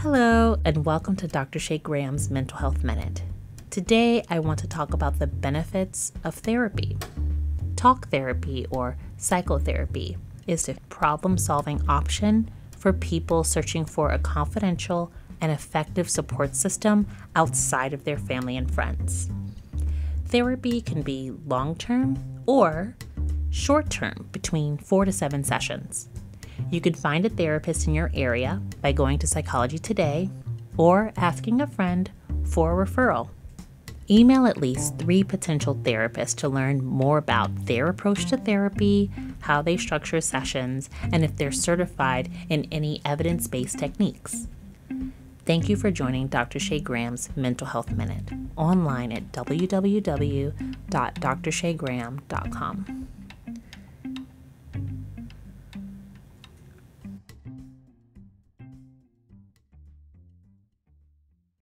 Hello, and welcome to Dr. Shea Graham's Mental Health Minute. Today, I want to talk about the benefits of therapy. Talk therapy or psychotherapy is a problem solving option for people searching for a confidential and effective support system outside of their family and friends. Therapy can be long term or short term, between four to seven sessions. You can find a therapist in your area by going to Psychology Today or asking a friend for a referral. Email at least three potential therapists to learn more about their approach to therapy, how they structure sessions, and if they're certified in any evidence based techniques. Thank you for joining Dr. Shea Graham's Mental Health Minute online at www.drsheagraham.com.